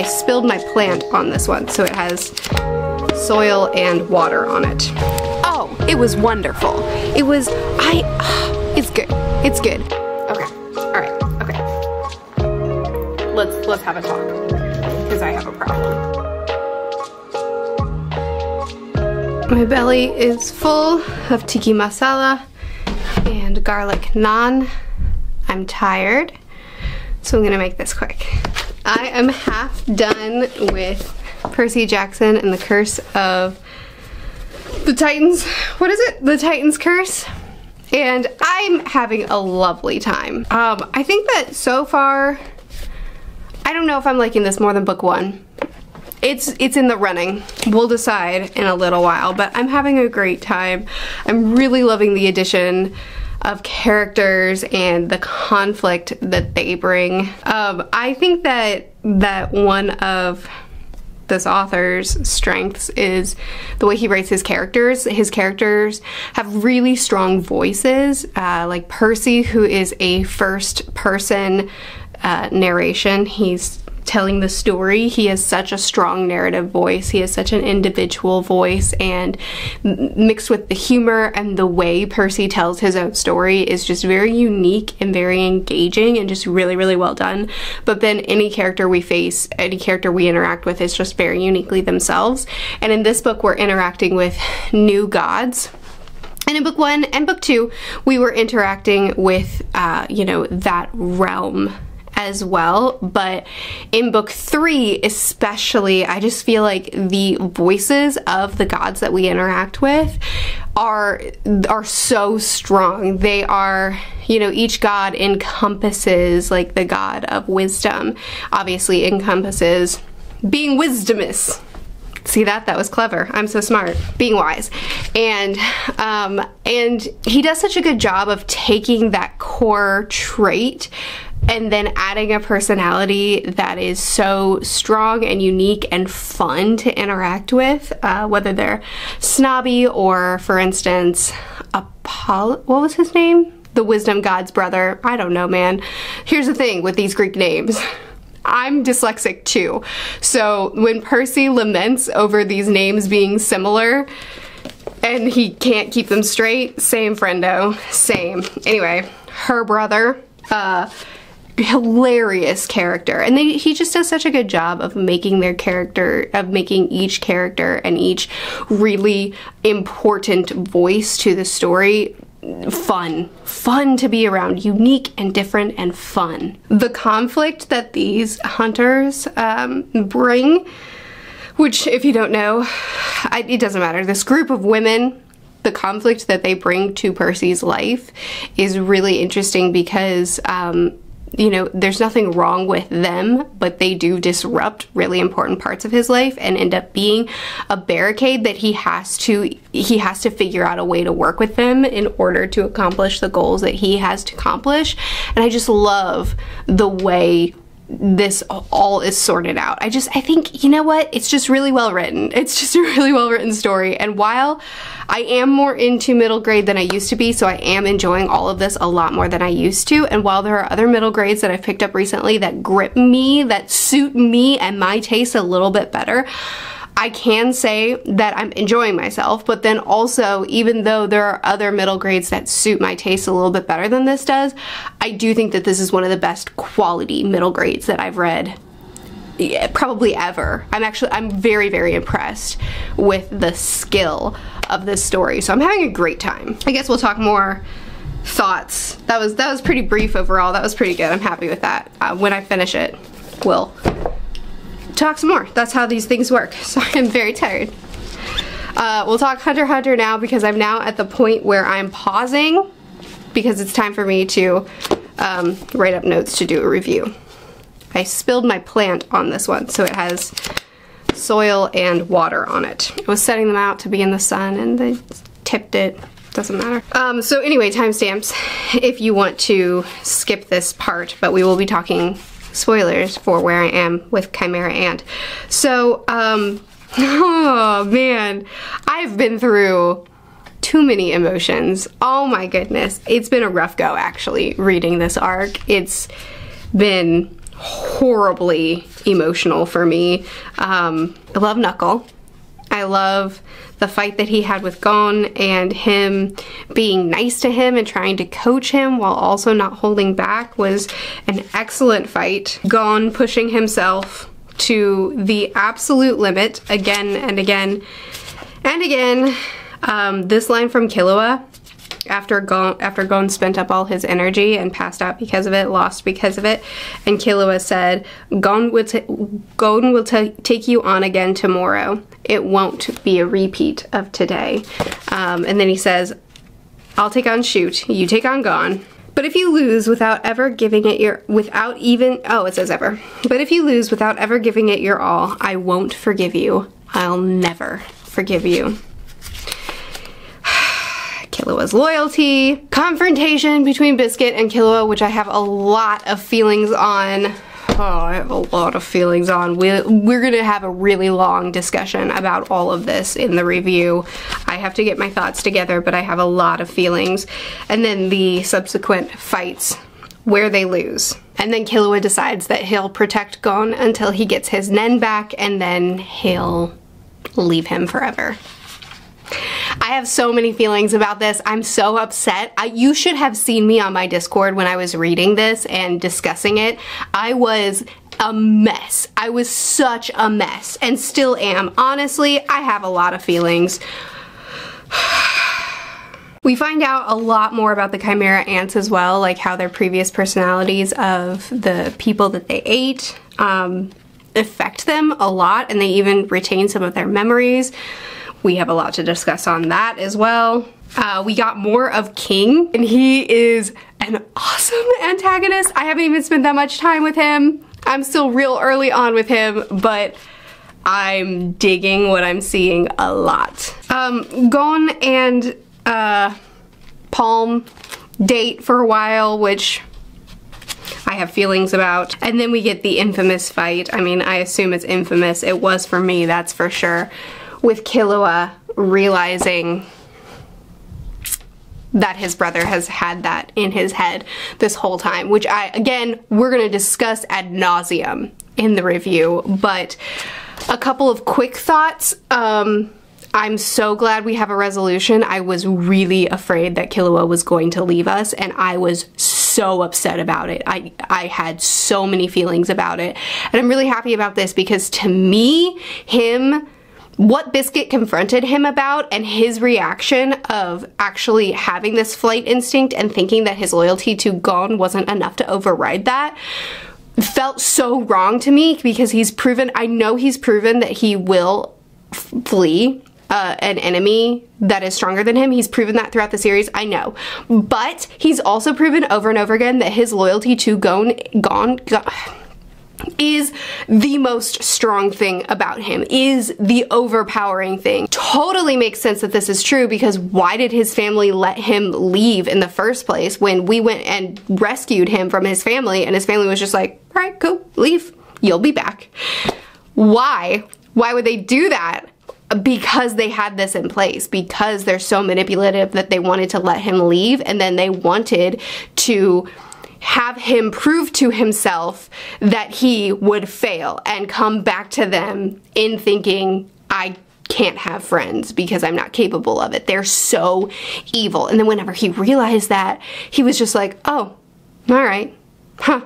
I spilled my plant on this one, so it has soil and water on it. Oh, it was wonderful. It was, I, it's good. It's good. Okay, all right, okay. Let's, let's have a talk, because I have a problem. My belly is full of tikka masala and garlic naan. I'm tired, so I'm gonna make this quick. I am half done with Percy Jackson and the Curse of the Titans. What is it? The Titans Curse. And I'm having a lovely time. Um, I think that so far, I don't know if I'm liking this more than book one. It's it's in the running. We'll decide in a little while, but I'm having a great time. I'm really loving the addition of characters and the conflict that they bring. Um, I think that that one of this author's strengths is the way he writes his characters. His characters have really strong voices, uh, like Percy, who is a first person uh, narration. He's telling the story. He has such a strong narrative voice. He has such an individual voice and mixed with the humor and the way Percy tells his own story is just very unique and very engaging and just really, really well done. But then any character we face, any character we interact with is just very uniquely themselves. And in this book, we're interacting with new gods and in book one and book two, we were interacting with, uh, you know, that realm as well, but in book three, especially, I just feel like the voices of the gods that we interact with are are so strong. They are, you know, each god encompasses like the god of wisdom, obviously encompasses being wisdomous. See that? That was clever. I'm so smart. Being wise. And um, and he does such a good job of taking that core trait and then adding a personality that is so strong and unique and fun to interact with, uh, whether they're snobby or, for instance, Apollo, what was his name? The wisdom god's brother. I don't know, man. Here's the thing with these Greek names. I'm dyslexic too. So when Percy laments over these names being similar, and he can't keep them straight, same friendo, same. Anyway, her brother, uh, hilarious character. And they, he just does such a good job of making their character of making each character and each really important voice to the story fun. Fun to be around unique and different and fun. The conflict that these hunters um, bring which if you don't know I, it doesn't matter. This group of women the conflict that they bring to Percy's life is really interesting because um, you know, there's nothing wrong with them, but they do disrupt really important parts of his life and end up being a barricade that he has to he has to figure out a way to work with them in order to accomplish the goals that he has to accomplish. And I just love the way this all is sorted out. I just, I think, you know what? It's just really well written. It's just a really well written story. And while I am more into middle grade than I used to be, so I am enjoying all of this a lot more than I used to. And while there are other middle grades that I've picked up recently that grip me, that suit me and my taste a little bit better, I can say that I'm enjoying myself, but then also, even though there are other middle grades that suit my taste a little bit better than this does, I do think that this is one of the best quality middle grades that I've read yeah, probably ever. I'm actually, I'm very, very impressed with the skill of this story. So I'm having a great time. I guess we'll talk more thoughts. That was, that was pretty brief overall. That was pretty good. I'm happy with that. Uh, when I finish it, we'll talk some more. That's how these things work. So I'm very tired. Uh, we'll talk Hunter Hunter now because I'm now at the point where I'm pausing because it's time for me to um, write up notes to do a review. I spilled my plant on this one so it has soil and water on it. I was setting them out to be in the sun and they tipped it. Doesn't matter. Um, so anyway, timestamps if you want to skip this part, but we will be talking spoilers for where I am with Chimera Ant. So, um, oh man, I've been through too many emotions. Oh my goodness. It's been a rough go actually reading this arc. It's been horribly emotional for me. Um, I love Knuckle. I love the fight that he had with Gon and him being nice to him and trying to coach him while also not holding back was an excellent fight. Gon pushing himself to the absolute limit again and again and again. Um, this line from Killua after Gon, after Gon spent up all his energy and passed out because of it, lost because of it, and Killua said, Gon will, Gon will take you on again tomorrow. It won't be a repeat of today. Um, and then he says, I'll take on Shoot, you take on Gon. But if you lose without ever giving it your, without even, oh, it says ever. But if you lose without ever giving it your all, I won't forgive you. I'll never forgive you. Killua's loyalty, confrontation between Biscuit and Killua, which I have a lot of feelings on. Oh, I have a lot of feelings on. We, we're gonna have a really long discussion about all of this in the review. I have to get my thoughts together, but I have a lot of feelings. And then the subsequent fights where they lose. And then Killua decides that he'll protect Gon until he gets his Nen back and then he'll leave him forever. I have so many feelings about this. I'm so upset. I, you should have seen me on my Discord when I was reading this and discussing it. I was a mess. I was such a mess and still am. Honestly, I have a lot of feelings. We find out a lot more about the Chimera ants as well, like how their previous personalities of the people that they ate um, affect them a lot and they even retain some of their memories. We have a lot to discuss on that as well. Uh, we got more of King, and he is an awesome antagonist. I haven't even spent that much time with him. I'm still real early on with him, but I'm digging what I'm seeing a lot. Um, Gon and uh, Palm date for a while, which I have feelings about. And then we get the infamous fight. I mean, I assume it's infamous. It was for me, that's for sure with Killua realizing that his brother has had that in his head this whole time, which I, again, we're gonna discuss ad nauseum in the review, but a couple of quick thoughts. Um, I'm so glad we have a resolution. I was really afraid that Killua was going to leave us and I was so upset about it. I, I had so many feelings about it. And I'm really happy about this because to me, him what Biscuit confronted him about and his reaction of actually having this flight instinct and thinking that his loyalty to Gon wasn't enough to override that felt so wrong to me because he's proven, I know he's proven that he will flee uh, an enemy that is stronger than him. He's proven that throughout the series, I know. But he's also proven over and over again that his loyalty to Gon, Gon, Gon is the most strong thing about him, is the overpowering thing. Totally makes sense that this is true because why did his family let him leave in the first place when we went and rescued him from his family and his family was just like, all right, go, leave, you'll be back. Why? Why would they do that? because they had this in place because they're so manipulative that they wanted to let him leave and then they wanted to have him prove to himself that he would fail and come back to them in thinking, I can't have friends because I'm not capable of it. They're so evil. And then whenever he realized that, he was just like, oh, all right, huh.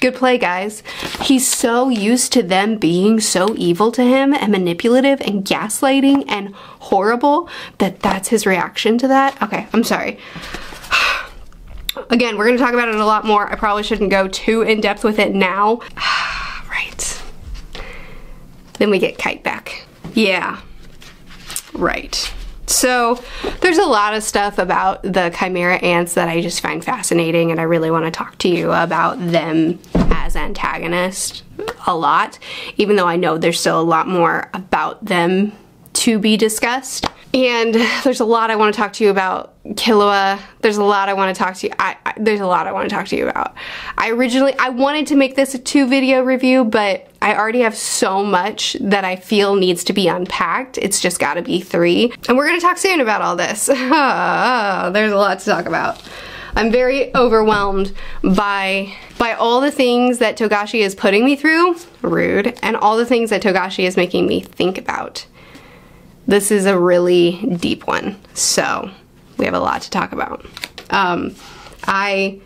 Good play, guys. He's so used to them being so evil to him and manipulative and gaslighting and horrible that that's his reaction to that. Okay, I'm sorry. Again, we're gonna talk about it a lot more. I probably shouldn't go too in depth with it now. right. Then we get Kite back. Yeah, right. So there's a lot of stuff about the Chimera ants that I just find fascinating and I really want to talk to you about them as antagonists a lot, even though I know there's still a lot more about them to be discussed. And there's a lot I want to talk to you about Killua. There's a lot I want to talk to you. I, I, there's a lot I want to talk to you about. I originally I wanted to make this a two video review, but I already have so much that I feel needs to be unpacked. It's just got to be three. And we're gonna talk soon about all this. there's a lot to talk about. I'm very overwhelmed by by all the things that Togashi is putting me through, rude, and all the things that Togashi is making me think about. This is a really deep one, so we have a lot to talk about. Um, I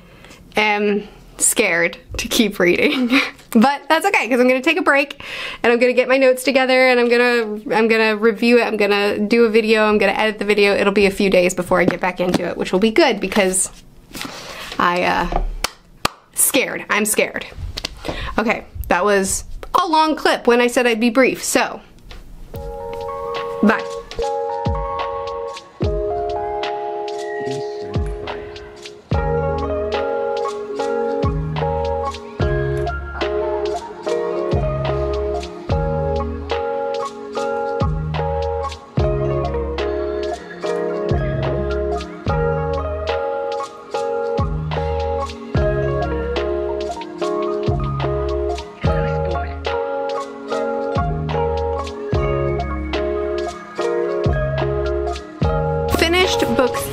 am scared to keep reading. but that's okay because I'm gonna take a break and I'm gonna get my notes together and I'm gonna I'm gonna review it. I'm gonna do a video. I'm gonna edit the video. It'll be a few days before I get back into it, which will be good because I uh scared. I'm scared. Okay, that was a long clip when I said I'd be brief. So, bye.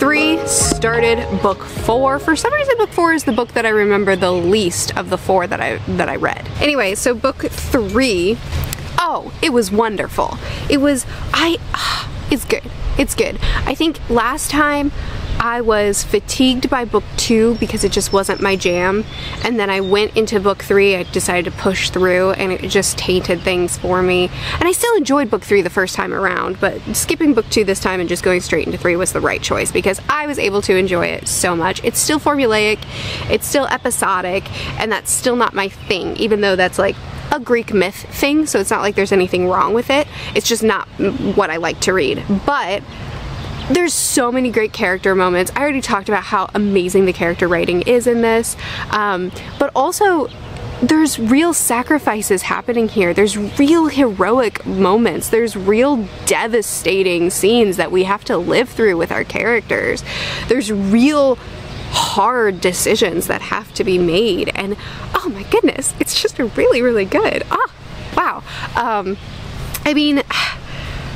Three, started book four. For some reason, book four is the book that I remember the least of the four that I that I read. Anyway, so book three, oh, it was wonderful. It was I. It's good. It's good. I think last time I was fatigued by book two because it just wasn't my jam. And then I went into book three, I decided to push through and it just tainted things for me. And I still enjoyed book three the first time around, but skipping book two this time and just going straight into three was the right choice because I was able to enjoy it so much. It's still formulaic, it's still episodic, and that's still not my thing, even though that's like a Greek myth thing, so it's not like there's anything wrong with it. It's just not what I like to read. But there's so many great character moments. I already talked about how amazing the character writing is in this, um, but also there's real sacrifices happening here. There's real heroic moments. There's real devastating scenes that we have to live through with our characters. There's real hard decisions that have to be made. And oh my goodness, it's just really, really good. Ah, wow. Um, I mean,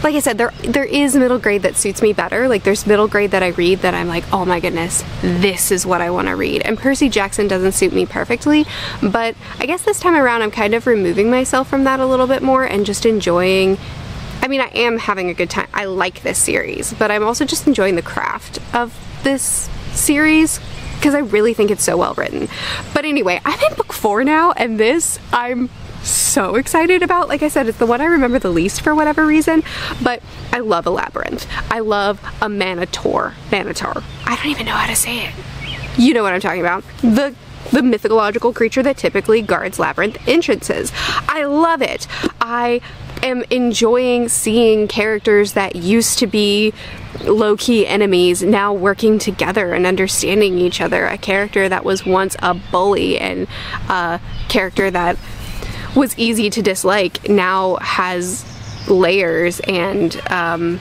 like I said, there there is middle grade that suits me better. Like there's middle grade that I read that I'm like, oh my goodness, this is what I want to read. And Percy Jackson doesn't suit me perfectly, but I guess this time around I'm kind of removing myself from that a little bit more and just enjoying I mean, I am having a good time. I like this series, but I'm also just enjoying the craft of this series because I really think it's so well written. But anyway, I'm in book four now, and this I'm so excited about. Like I said, it's the one I remember the least for whatever reason, but I love a labyrinth. I love a Manator. Manator. I don't even know how to say it. You know what I'm talking about. The the mythological creature that typically guards labyrinth entrances. I love it. I am enjoying seeing characters that used to be low-key enemies now working together and understanding each other. A character that was once a bully and a character that was easy to dislike now has layers and um,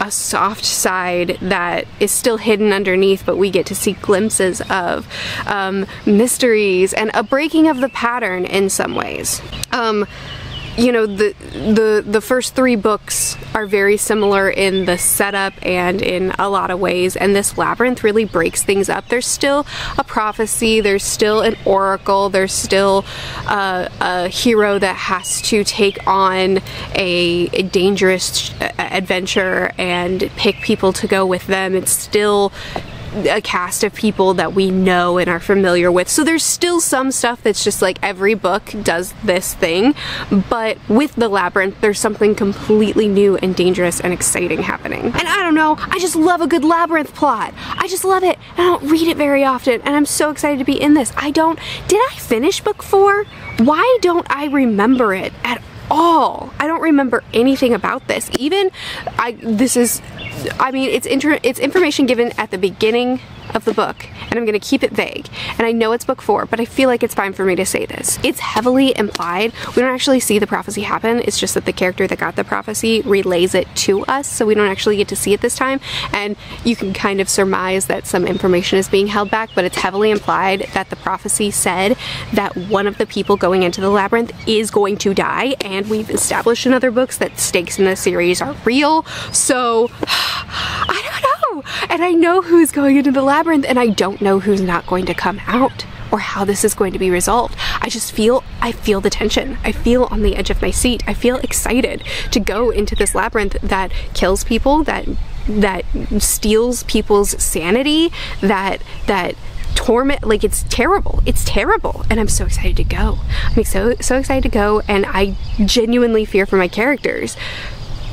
a soft side that is still hidden underneath, but we get to see glimpses of um, mysteries and a breaking of the pattern in some ways. Um, you know the the the first three books are very similar in the setup and in a lot of ways and this labyrinth really breaks things up. There's still a prophecy there's still an oracle there's still uh, a hero that has to take on a, a dangerous adventure and pick people to go with them. It's still a cast of people that we know and are familiar with. So there's still some stuff that's just like every book does this thing, but with the labyrinth, there's something completely new and dangerous and exciting happening. And I don't know, I just love a good labyrinth plot. I just love it. I don't read it very often, and I'm so excited to be in this. I don't, did I finish book four? Why don't I remember it at all. I don't remember anything about this. Even I this is I mean it's inter it's information given at the beginning of the book, and I'm gonna keep it vague. And I know it's book four, but I feel like it's fine for me to say this. It's heavily implied. We don't actually see the prophecy happen. It's just that the character that got the prophecy relays it to us, so we don't actually get to see it this time. And you can kind of surmise that some information is being held back, but it's heavily implied that the prophecy said that one of the people going into the labyrinth is going to die, and we've established in other books that stakes in the series are real. So. And I know who's going into the labyrinth and I don't know who's not going to come out or how this is going to be resolved. I just feel, I feel the tension. I feel on the edge of my seat. I feel excited to go into this labyrinth that kills people, that that steals people's sanity, that that torment like it's terrible it's terrible and i'm so excited to go i'm so so excited to go and i genuinely fear for my characters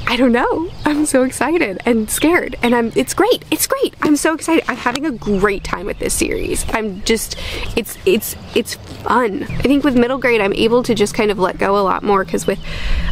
I don't know. I'm so excited and scared and I'm it's great. It's great. I'm so excited. I'm having a great time with this series. I'm just it's it's it's fun. I think with middle grade I'm able to just kind of let go a lot more because with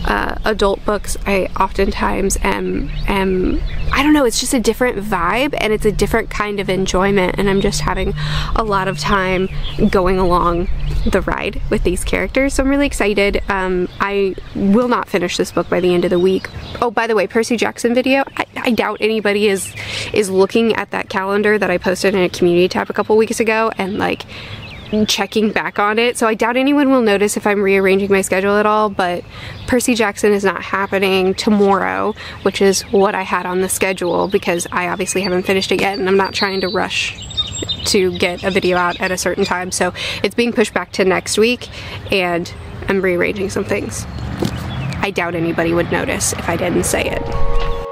uh, adult books I oftentimes am am I don't know, it's just a different vibe and it's a different kind of enjoyment and I'm just having a lot of time going along the ride with these characters. So I'm really excited. Um, I will not finish this book by the end of the week Oh, by the way, Percy Jackson video, I, I, doubt anybody is is looking at that calendar that I posted in a community tab a couple weeks ago and like checking back on it. So I doubt anyone will notice if I'm rearranging my schedule at all, but Percy Jackson is not happening tomorrow, which is what I had on the schedule because I obviously haven't finished it yet and I'm not trying to rush to get a video out at a certain time. So it's being pushed back to next week and I'm rearranging some things. I doubt anybody would notice if I didn't say it.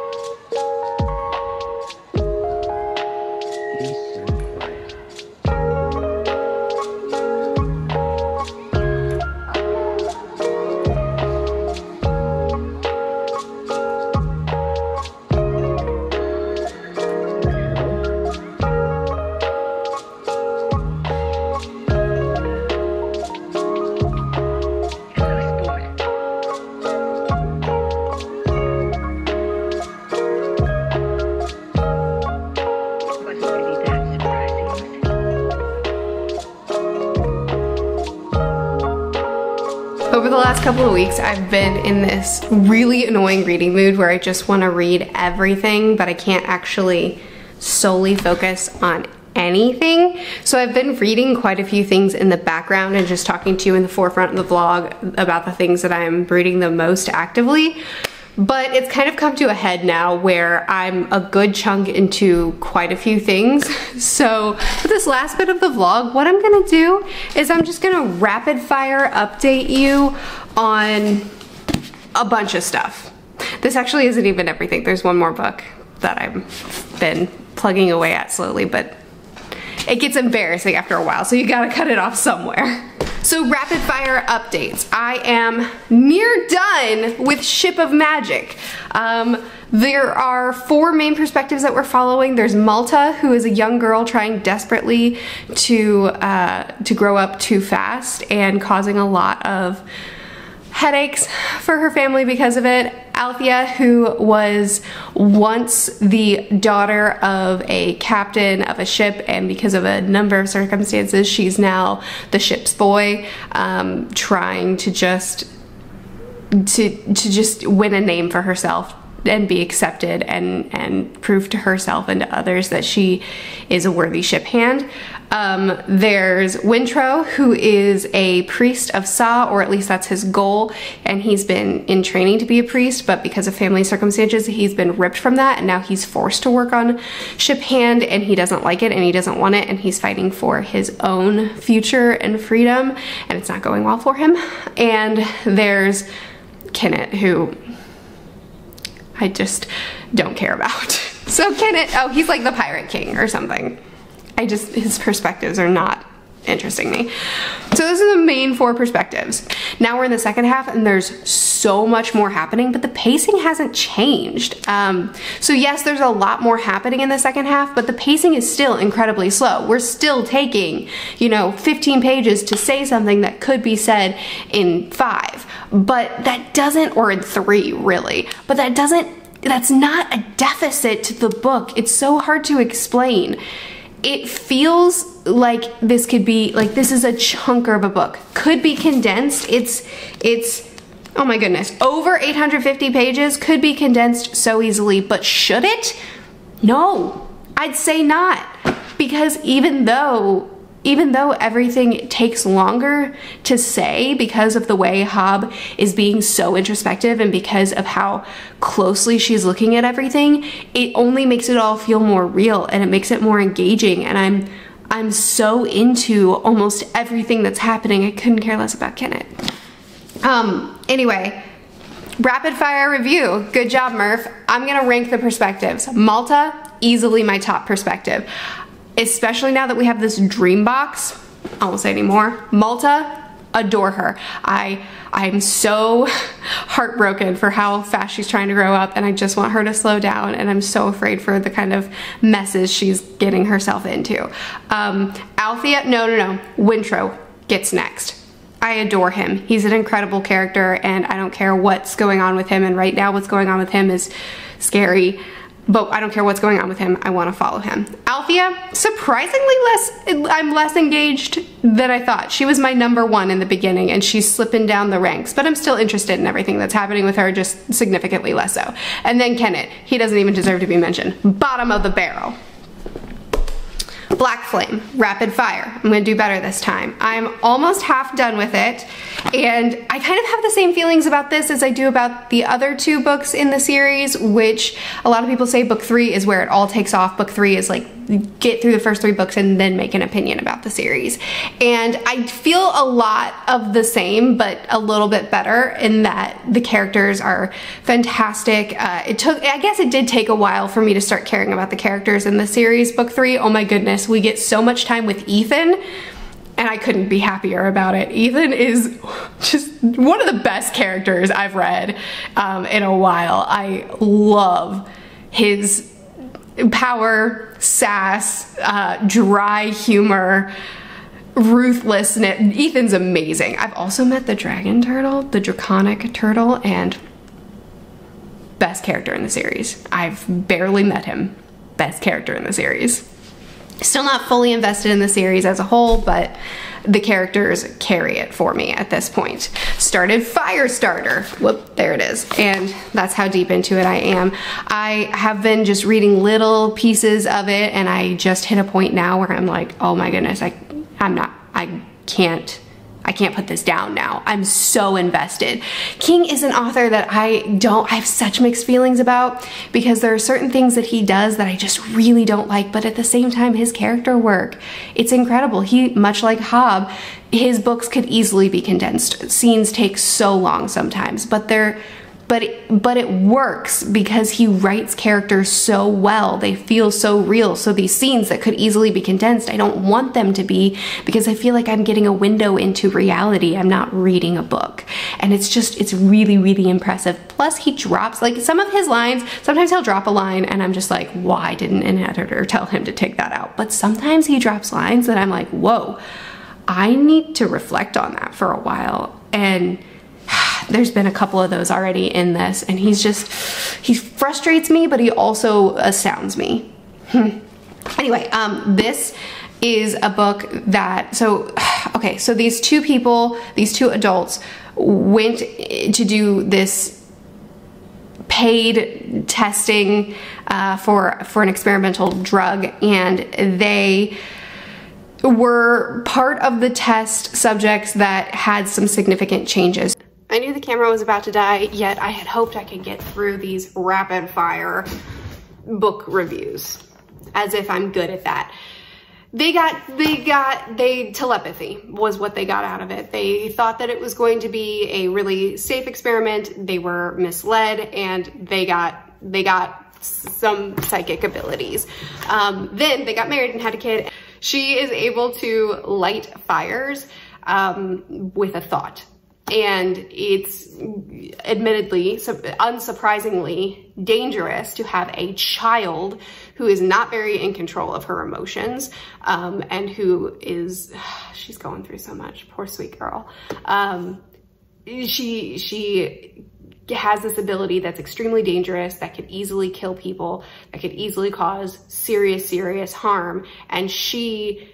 Couple of weeks, I've been in this really annoying reading mood where I just want to read everything, but I can't actually solely focus on anything. So I've been reading quite a few things in the background and just talking to you in the forefront of the vlog about the things that I'm reading the most actively. But it's kind of come to a head now where I'm a good chunk into quite a few things. So for this last bit of the vlog, what I'm gonna do is I'm just gonna rapid fire update you on a bunch of stuff. This actually isn't even everything. There's one more book that I've been plugging away at slowly, but it gets embarrassing after a while, so you gotta cut it off somewhere. So rapid fire updates. I am near done with Ship of Magic. Um, there are four main perspectives that we're following. There's Malta, who is a young girl trying desperately to, uh, to grow up too fast and causing a lot of headaches for her family because of it. Althea, who was once the daughter of a captain of a ship, and because of a number of circumstances, she's now the ship's boy, um, trying to just to to just win a name for herself and be accepted and and prove to herself and to others that she is a worthy ship hand. Um, there's Wintrow, who is a priest of Sa, or at least that's his goal, and he's been in training to be a priest, but because of family circumstances, he's been ripped from that, and now he's forced to work on ship hand, and he doesn't like it, and he doesn't want it, and he's fighting for his own future and freedom, and it's not going well for him. And there's Kennit, who I just don't care about. So Kennit, oh, he's like the pirate king or something. I just, his perspectives are not interesting me. So those are the main four perspectives. Now we're in the second half and there's so much more happening, but the pacing hasn't changed. Um, so yes, there's a lot more happening in the second half, but the pacing is still incredibly slow. We're still taking, you know, 15 pages to say something that could be said in five, but that doesn't, or in three really, but that doesn't, that's not a deficit to the book. It's so hard to explain it feels like this could be like this is a chunker of a book. Could be condensed. It's it's oh my goodness over 850 pages could be condensed so easily but should it? No. I'd say not. Because even though even though everything takes longer to say because of the way Hobb is being so introspective and because of how closely she's looking at everything, it only makes it all feel more real and it makes it more engaging. And I'm I'm so into almost everything that's happening. I couldn't care less about Kennit. Um, anyway, rapid fire review. Good job, Murph. I'm gonna rank the perspectives. Malta, easily my top perspective especially now that we have this dream box. I won't say anymore. Malta, adore her. I I'm so heartbroken for how fast she's trying to grow up and I just want her to slow down and I'm so afraid for the kind of messes she's getting herself into. Um, Althea, no, no, no, Wintrow gets next. I adore him. He's an incredible character and I don't care what's going on with him and right now what's going on with him is scary but I don't care what's going on with him. I want to follow him. Althea, surprisingly less, I'm less engaged than I thought. She was my number one in the beginning and she's slipping down the ranks, but I'm still interested in everything that's happening with her, just significantly less so. And then Kennit, he doesn't even deserve to be mentioned. Bottom of the barrel. Blackflame, Rapid Fire. I'm gonna do better this time. I'm almost half done with it, and I kind of have the same feelings about this as I do about the other two books in the series, which a lot of people say book three is where it all takes off. Book three is like get through the first three books and then make an opinion about the series. And I feel a lot of the same, but a little bit better in that the characters are fantastic. Uh, it took, I guess it did take a while for me to start caring about the characters in the series. Book three, oh my goodness, we get so much time with Eithan and I couldn't be happier about it. Eithan is just one of the best characters I've read um, in a while. I love his power, sass, uh, dry humor, ruthlessness. Eithan's amazing. I've also met the dragon turtle, the draconic turtle, and best character in the series. I've barely met him. Best character in the series. Still not fully invested in the series as a whole, but the characters carry it for me at this point. Started Firestarter. Whoop, there it is. And that's how deep into it I am. I have been just reading little pieces of it and I just hit a point now where I'm like, oh my goodness, I, I'm not, I can't I can't put this down now. I'm so invested. King is an author that I don't, I have such mixed feelings about because there are certain things that he does that I just really don't like, but at the same time, his character work, it's incredible. He, much like Hobb, his books could easily be condensed. Scenes take so long sometimes, but they're but it, but it works because he writes characters so well. They feel so real. So these scenes that could easily be condensed, I don't want them to be because I feel like I'm getting a window into reality. I'm not reading a book. And it's just it's really really impressive. Plus he drops like some of his lines, sometimes he'll drop a line and I'm just like, why didn't an editor tell him to take that out? But sometimes he drops lines that I'm like, "Whoa. I need to reflect on that for a while." And there's been a couple of those already in this and he's just, he frustrates me, but he also astounds me. Hmm. Anyway, um, this is a book that, so, okay, so these two people, these two adults went to do this paid testing uh, for for an experimental drug and they were part of the test subjects that had some significant changes. I knew the camera was about to die, yet I had hoped I could get through these rapid fire book reviews as if I'm good at that. They got, they got, they, telepathy was what they got out of it. They thought that it was going to be a really safe experiment. They were misled and they got, they got some psychic abilities. Um, then they got married and had a kid. She is able to light fires um, with a thought and it's admittedly, unsurprisingly, dangerous to have a child who is not very in control of her emotions um, and who is, she's going through so much, poor sweet girl. Um, she, she has this ability that's extremely dangerous, that could easily kill people, that could easily cause serious, serious harm. And she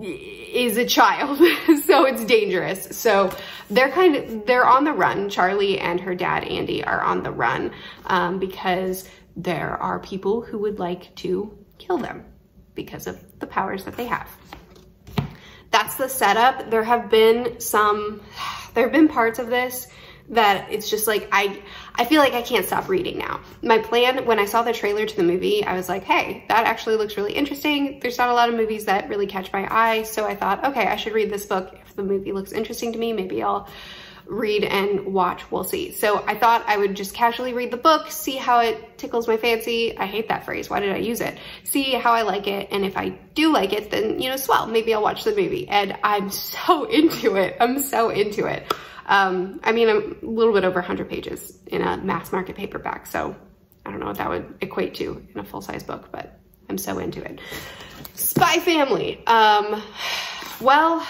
is a child, so it's dangerous. So they're kind of, they're on the run. Charlie and her dad, Andy, are on the run um, because there are people who would like to kill them because of the powers that they have. that's the setup. There have been some, there have been parts of this that it's just like, I, I feel like I can't stop reading now. My plan, when I saw the trailer to the movie, I was like, hey, that actually looks really interesting. There's not a lot of movies that really catch my eye. So I thought, okay, I should read this book. If the movie looks interesting to me, maybe I'll read and watch, we'll see. So I thought I would just casually read the book, see how it tickles my fancy. I hate that phrase, why did I use it? See how I like it, and if I do like it, then, you know, swell, maybe I'll watch the movie. And I'm so into it, I'm so into it. Um, I mean, a little bit over 100 pages in a mass market paperback, so I don't know what that would equate to in a full-size book, but I'm so into it. Spy Family. Um, well,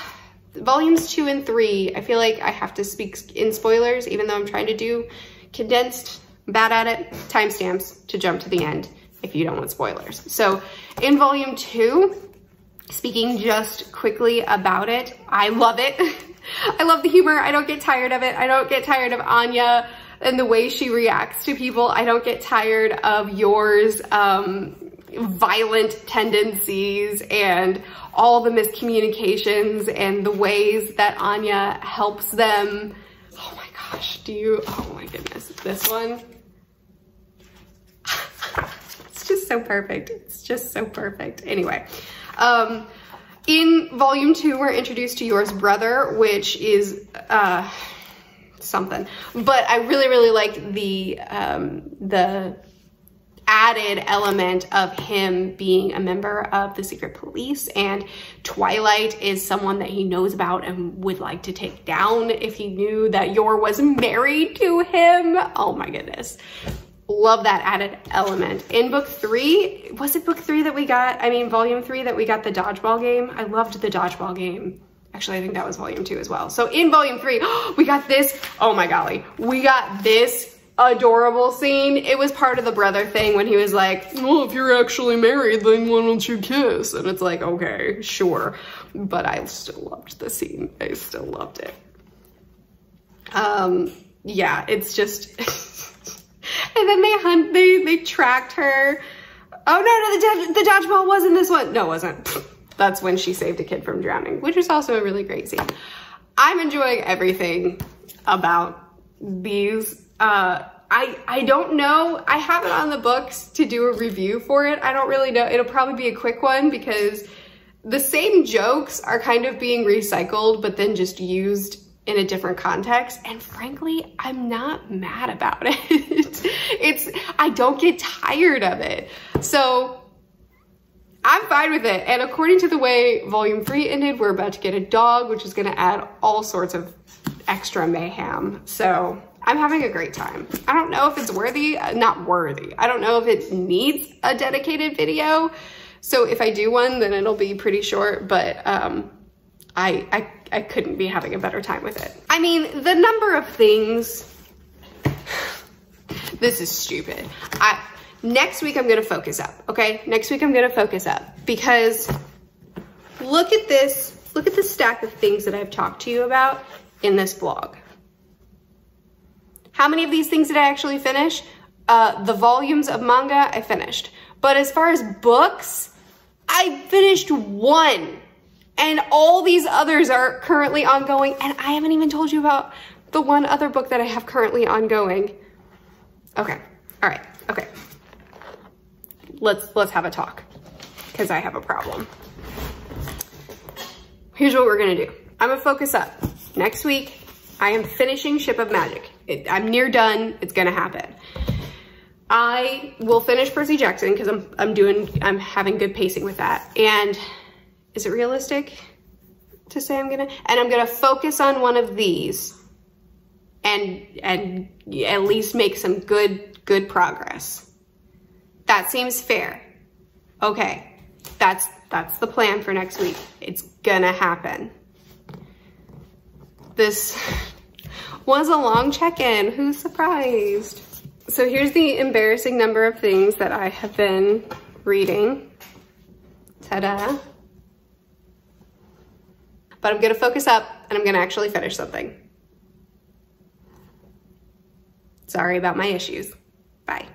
volumes two and three, I feel like I have to speak in spoilers, even though I'm trying to do condensed, bad at it, timestamps to jump to the end if you don't want spoilers. So in volume two, speaking just quickly about it, I love it. I love the humor. I don't get tired of it. I don't get tired of Anya and the way she reacts to people. I don't get tired of Yor's um, violent tendencies and all the miscommunications and the ways that Anya helps them. Oh my gosh, do you, oh my goodness, this one. it's just so perfect. It's just so perfect. Anyway, um, in volume two, we're introduced to Yor's brother, which is, uh, something. But I really, really like the, um, the added element of him being a member of the secret police and Twilight is someone that he knows about and would like to take down if he knew that Yor was married to him. Oh my goodness. Love that added element. In book three, was it book three that we got? I mean, volume three that we got the dodgeball game. I loved the dodgeball game. Actually, I think that was volume two as well. So in volume three, we got this, oh my golly, we got this adorable scene. It was part of the brother thing when he was like, well, if you're actually married, then why don't you kiss? And it's like, okay, sure. But I still loved the scene. I still loved it. Um, yeah, it's just, and then they hunt, they, they tracked her. Oh no, no, the, the dodgeball wasn't this one. No, it wasn't. That's when she saved a kid from drowning, which was also a really great scene. I'm enjoying everything about these uh, I, I don't know. I have it on the books to do a review for it. I don't really know. It'll probably be a quick one because the same jokes are kind of being recycled, but then just used in a different context. And frankly, I'm not mad about it. it's, I don't get tired of it. So I'm fine with it. And according to the way volume three ended, we're about to get a dog, which is gonna add all sorts of extra mayhem. So I'm having a great time. I don't know if it's worthy, uh, not worthy. I don't know if it needs a dedicated video. So if I do one, then it'll be pretty short, but um, I, I, I couldn't be having a better time with it. I mean, the number of things, this is stupid. I, next week I'm gonna focus up, okay? Next week I'm gonna focus up because look at this, look at the stack of things that I've talked to you about in this blog. How many of these things did I actually finish? Uh, the volumes of manga, I finished. But as far as books, I finished one. And all these others are currently ongoing. And I haven't even told you about the one other book that I have currently ongoing. Okay, all right, okay. Let's, let's have a talk because I have a problem. Here's what we're gonna do. I'm gonna focus up. Next week, I am finishing Ship of Magic. It, I'm near done. It's gonna happen. I will finish Percy Jackson because I'm I'm doing I'm having good pacing with that. And is it realistic to say I'm gonna? And I'm gonna focus on one of these and and at least make some good good progress. That seems fair. Okay, that's that's the plan for next week. It's gonna happen. This was a long check-in. Who's surprised? So here's the embarrassing number of things that I have been reading. Ta-da. But I'm gonna focus up and I'm gonna actually finish something. Sorry about my issues. Bye.